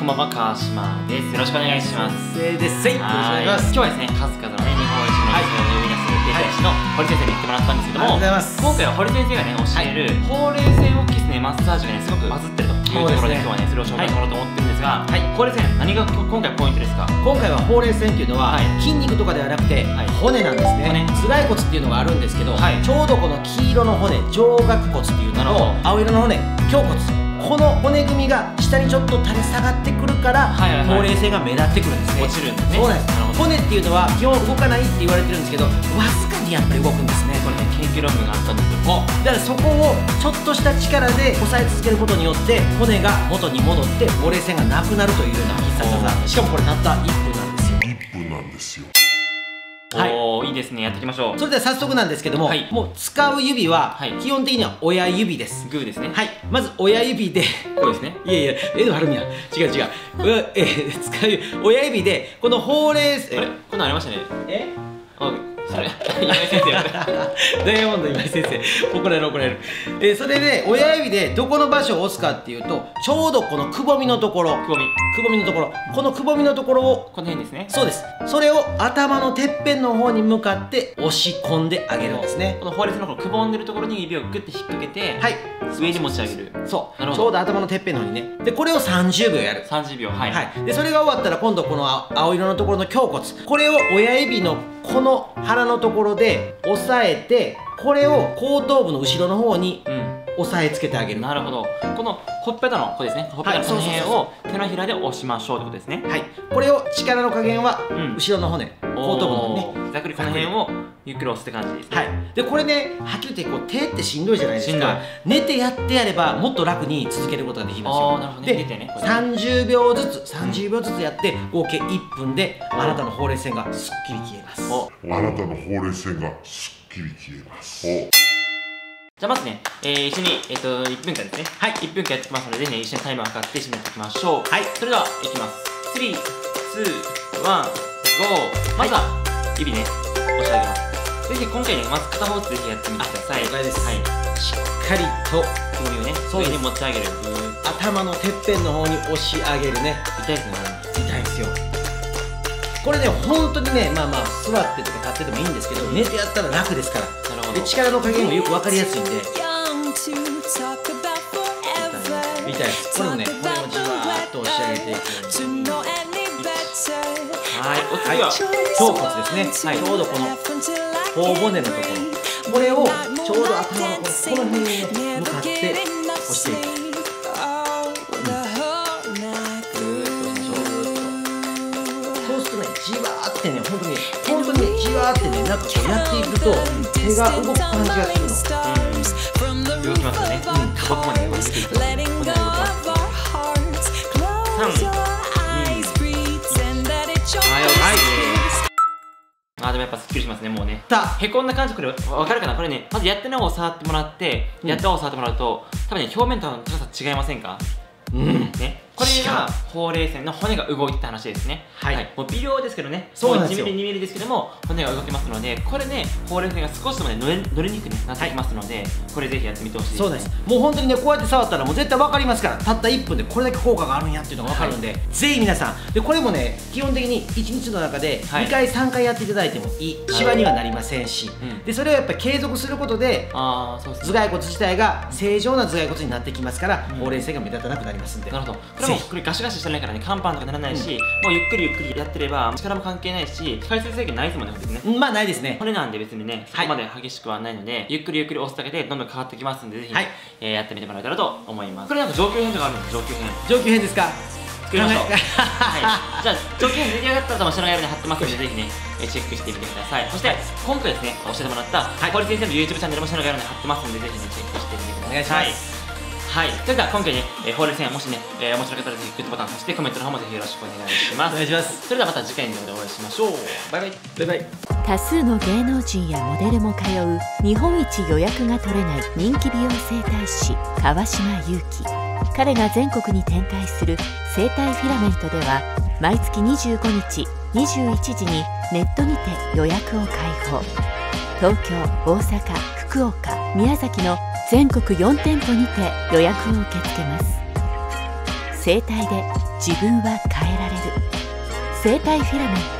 こんばんは川島です。よろしくお願いします。です。よろしくお願い。します今日はですね数々のね日本一の女性を呼び出すデータ師の堀先生に来てもらったんですけども、今回は堀先生がね教える、ほうれい線をキスねマッサージがねすごくバズってるというところで今日はねそれを紹介してもらおうと思ってるんですが、はい。ほうれい線何が今回ポイントですか？今回はほうれい線っていうのは、はい筋肉とかではなくて、はい。骨なんですね。頭蓋骨っていうのがあるんですけど、はい。ちょうどこの黄色の骨上顎骨っていうのと青色の骨胸骨この骨組みが下にちょっと垂れ下がってくるから、はいはいはい。ほうれい線が目立ってくるんですね。落ちるんですね。そうなんです。骨っていうのは基本動かないって言われてるんですけどわずかにやっぱり動くんですね。これね研究論文があったんですよだからそこをちょっとした力で押さえ続けることによって骨が元に戻ってほうれい線がなくなるというような必殺技。しかもこれたった1分なんですよ。1分なんですよ。はい。おおいいですね。やっていきましょう。それでは早速なんですけども、はい。もう使う指ははい。基本的には親指です、グーですね。はい。まず親指で。こうですね。いやいやえでもあるんや違う違う。うわえー使う親指でこのほうれいあれ？線こんなんありましたね。え？あそれ今井先生ダイヤモンド今井先生。怒られる怒られる、えーそれで親指でどこの場所を押すかっていうとちょうどこのくぼみのところ。くぼみ。くぼみのところ。このくぼみのところをこの辺ですね。そうです。それを頭のてっぺんの方に向かって押し込んであげるんですね。このほうれい線のこのくぼんでるところに指をグッて引っ掛けて、はい。上に持ち上げる。そう。ちょうど頭のてっぺんの方にね。でこれを30秒やる。30秒はい、はい、でそれが終わったら今度この青青色のところの胸骨。これを親指のこの腹のところで押さえてこれを後頭部の後ろの方にう押さえつけてあげる。ん、なるほど。このほっぺたのここですね。ほっぺたのこの辺を手のひらで押しましょうってことですね。はいこれを力の加減はうん。後ろの骨、後頭部のね。ざっくりこの辺をゆっくり押すって感じですね。はい、でこれねはっきり言ってこう手ってしんどいじゃないですしんどい。か寝てやってやればもっと楽に続けることができますよ。なるほどね。で寝てね。これ30秒ずつ30秒ずつやって合計1分であなたのほうれい線がすっきり消えます。おあなたのほうれい線がすっきり消えます。じゃあまずね、えー、一緒に、えっと1分間ですね。はい。1分間やってきますのでぜひね一緒にタイムを測って一緒にやっていきましょう。はい。それではいきます。3 2 1 GO まずは指ね押してあげます。ぜひ今回ねまず片方ずつぜひやってみてください。了解ですはい。しっかりとくぼみをね上に持ち上げる頭のてっぺんの方に押し上げるね。痛いですね痛いですよ。これね本当にねまあまあ座ってとか立っててもいいんですけど寝てやったら楽ですからで力の加減もよく分かりやすいんで。forever. 痛いですこれもね骨をじわーっと押し上げていく.はいお次は胸骨ですね。はい。ちょうどこの頬骨のところ。これをちょうど頭のこのこの辺にね向かって押していく。そうするとねじわーってね本当に本当にねじわーってねなんかこうやっていくと手が動く感じがするの動きますよねうん僕もね動いていく骨が動きますはいあでもやっぱすっきりしますねもうねたへこんだ感じこれ分かるかなこれねまずやってない方を触ってもらって、うんやった方を触ってもらうと多分ね表面との高さ違いませんかうんねこれがほうれい線の骨が動いてた話ですね。はい。もう微量ですけどね。そうなんですよ。1ミリ2ミリですけども骨が動きますのでこれねほうれい線が少しでもね乗れにくくねなってきますので、これぜひやってみてほしいですそうです。もう本当にねこうやって触ったらもう絶対分かりますからたった1分でこれだけ効果があるんやっていうのが分かるんで、ぜひ皆さん。でこれもね基本的に1日の中ではい。2回3回やっていただいてもいいシワにはなりませんし、うん。でそれをやっぱり継続することでああそうですね。頭蓋骨自体が正常な頭蓋骨になってきますから、ほうれい線が目立たなくなりますんで。なるほどもこれガシガシしてないからねカンパンとかならないし、もうゆっくりゆっくりやってれば力も関係ないし回数制限ないですもんねねまあないですね骨なんで別にね、そはいこまで激しくはないので、ゆっくりゆっくり押すだけでどんどん変わってきますんで、ぜひ、はいえーやってみてもらえたらと思います。これなんか上級編とかあるんです上級編。上級編ですか？作りましょう。はい。じゃあ、上級編出来上がったら後ろの概要欄に貼ってますので、ぜひね、えーチェックしてみてください。そして、今回ですね、教えてもらった、はい堀先生の YouTube チャンネルも下の概要欄に貼ってますので、ぜひね、チェックしてみてください。お願いしますはい。それでは今回ね、えー、ほうれい線もしね、えー、面白かったらぜひグッドボタンを押してコメントの方もぜひよろしくお願いします。お願いしますそれではまた次回の動画でお会いしましょう。バイバイ。バイバイ多数の芸能人やモデルも通う日本一予約が取れない人気美容整体師川島祐希彼が全国に展開する整体フィラメントでは毎月25日21時にネットにて予約を開放東京大阪福岡宮崎の全国4店舗にて予約を受け付けます。整体で自分は変えられる。生体フィラメント